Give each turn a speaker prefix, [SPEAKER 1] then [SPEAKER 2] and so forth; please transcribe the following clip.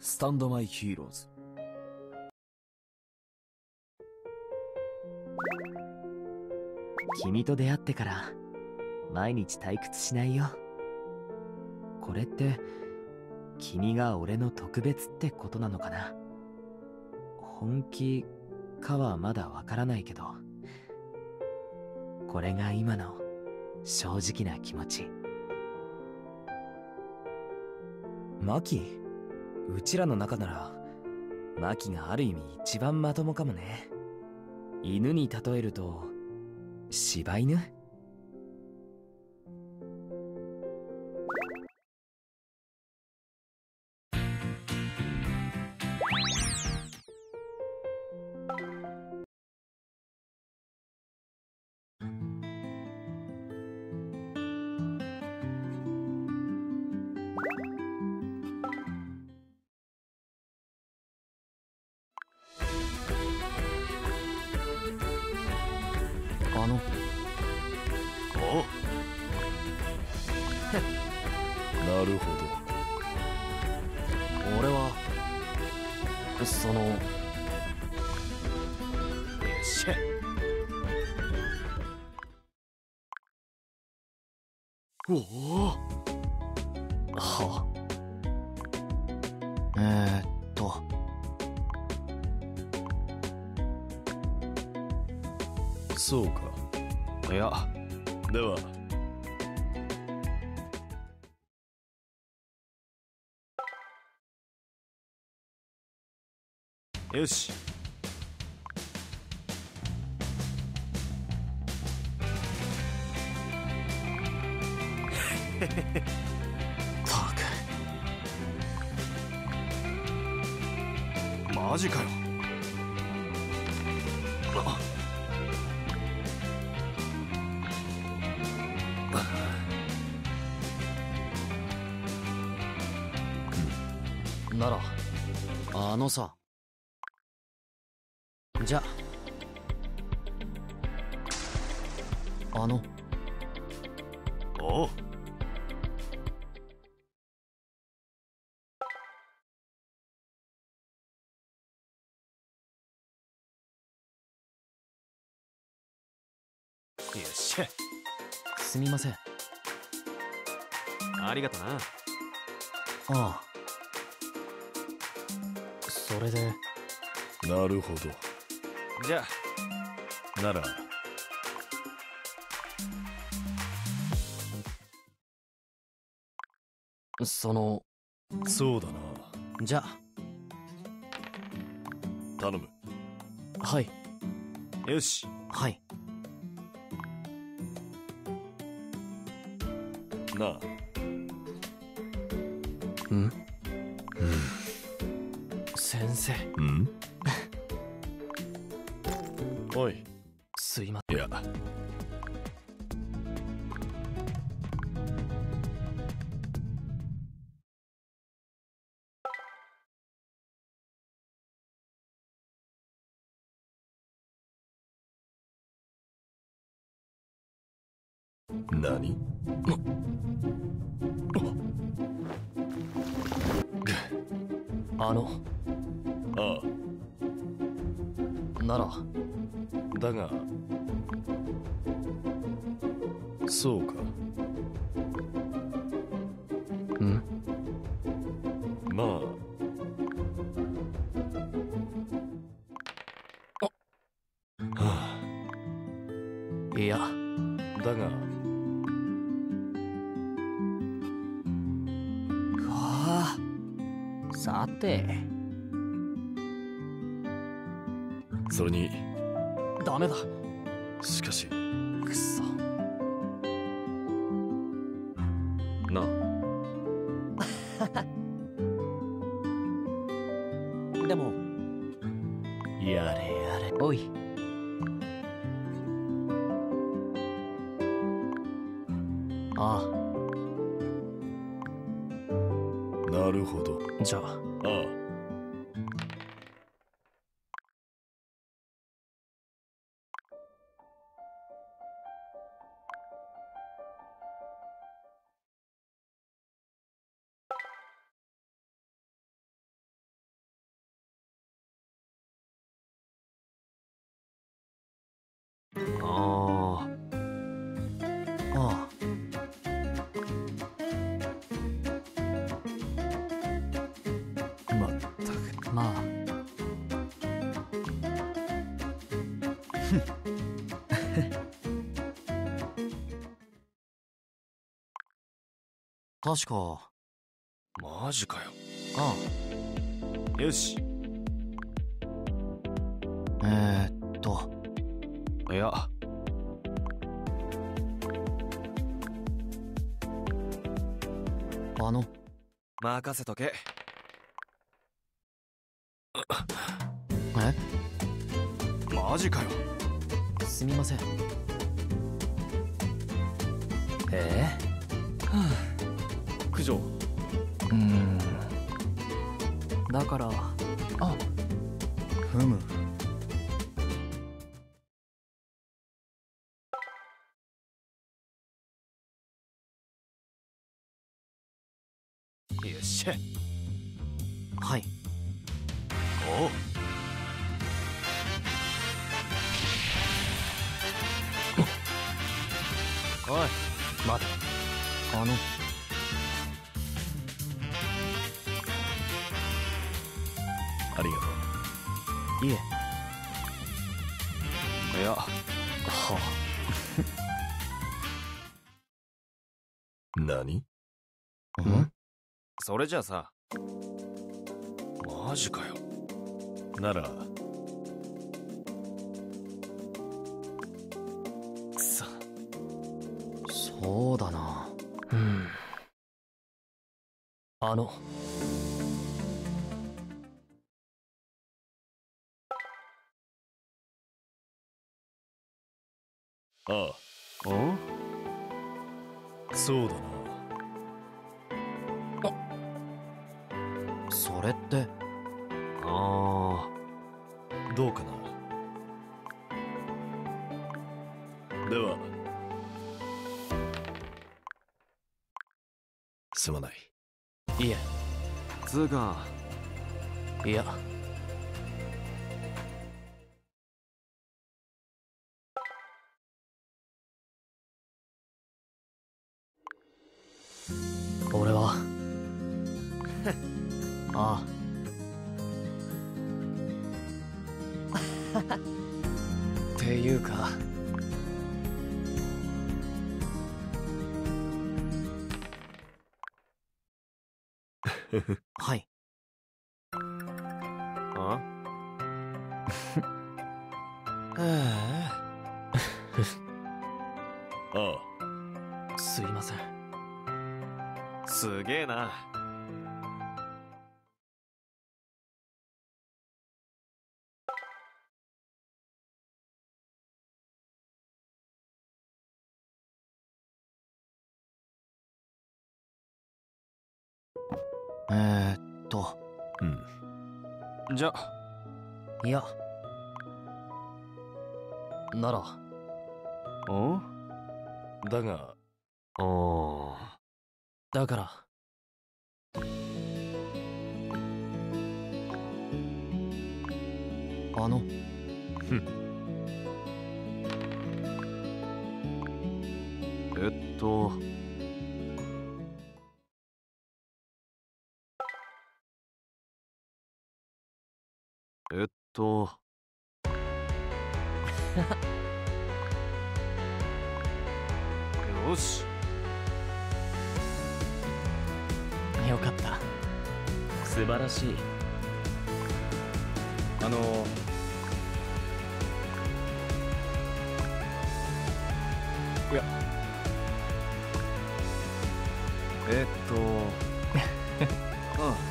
[SPEAKER 1] スタンドマイヒーローズ。
[SPEAKER 2] 君と出会ってから毎日退屈しないよ。これって君が俺の特別ってことなのかな？本気かはまだわからないけど。これが今の正直な気持ち。マキうちらの中ならマキがある意味一番まともかもね。犬に例えると柴犬？
[SPEAKER 1] なるほど。
[SPEAKER 2] 俺はその
[SPEAKER 1] よっしゃおお
[SPEAKER 2] はえー、っと。
[SPEAKER 1] そうか。
[SPEAKER 2] いや
[SPEAKER 1] では。よし。
[SPEAKER 2] たく
[SPEAKER 1] マジかよ。
[SPEAKER 2] ならあのさ。じゃ。あの。
[SPEAKER 1] おう。よっしゃ。
[SPEAKER 2] すみません。
[SPEAKER 1] ありがとな。
[SPEAKER 2] ああ。それで。
[SPEAKER 1] なるほどじゃあ。なら。
[SPEAKER 2] その。
[SPEAKER 1] そうだな。
[SPEAKER 2] じゃ
[SPEAKER 1] 頼む。
[SPEAKER 2] はい。
[SPEAKER 1] よし。
[SPEAKER 2] はい。
[SPEAKER 1] なあ。
[SPEAKER 2] ん。先生。
[SPEAKER 1] うん？おい。
[SPEAKER 2] すいま
[SPEAKER 1] いや。何？
[SPEAKER 2] あの。
[SPEAKER 1] あ
[SPEAKER 2] なら。
[SPEAKER 1] あだがそうか。
[SPEAKER 2] ん。
[SPEAKER 1] まあ。はあ。
[SPEAKER 2] いや。
[SPEAKER 1] だが。
[SPEAKER 2] うわあ。さて
[SPEAKER 1] それに。
[SPEAKER 2] ダメだ。
[SPEAKER 1] しかし。
[SPEAKER 2] くそ。
[SPEAKER 1] な
[SPEAKER 2] でも。
[SPEAKER 1] やれやれ。
[SPEAKER 2] おい。あ
[SPEAKER 1] なるほど。
[SPEAKER 2] あじゃあ
[SPEAKER 1] あ。あ
[SPEAKER 3] あ。
[SPEAKER 4] あ
[SPEAKER 3] あ。まったく
[SPEAKER 4] あまあ。確か
[SPEAKER 3] マジかよ。
[SPEAKER 4] あ
[SPEAKER 3] よし。
[SPEAKER 4] えー、っと。
[SPEAKER 3] いや
[SPEAKER 4] あの。
[SPEAKER 3] 任せとけ。
[SPEAKER 4] え？
[SPEAKER 3] マジかよ。
[SPEAKER 4] すみません。え？
[SPEAKER 3] 九条。
[SPEAKER 4] うーん。だから。あ。ふむ。
[SPEAKER 3] よっしゃ
[SPEAKER 4] はい。
[SPEAKER 3] おう。おい
[SPEAKER 4] 待て。あの。
[SPEAKER 3] ありがと
[SPEAKER 4] いえ。
[SPEAKER 3] ういや。
[SPEAKER 4] は
[SPEAKER 3] 何？
[SPEAKER 4] あん？
[SPEAKER 3] それじゃあさマジかよ。ならくそ
[SPEAKER 4] そうだな。うん。あの。
[SPEAKER 3] ああ。おそうだな
[SPEAKER 4] それって。
[SPEAKER 3] ああどうかな。では。すまない。
[SPEAKER 4] いえ。
[SPEAKER 3] つうか
[SPEAKER 4] いやいうかはい。
[SPEAKER 3] あああ。
[SPEAKER 4] すいません。
[SPEAKER 3] すげえな
[SPEAKER 4] えー、っと。
[SPEAKER 3] うん。じゃ。
[SPEAKER 4] いや。なら。
[SPEAKER 3] お？だが。お
[SPEAKER 4] だから。あの。
[SPEAKER 3] えっとと。よし。
[SPEAKER 4] よかった。素晴らしい。
[SPEAKER 3] あのいや。えっと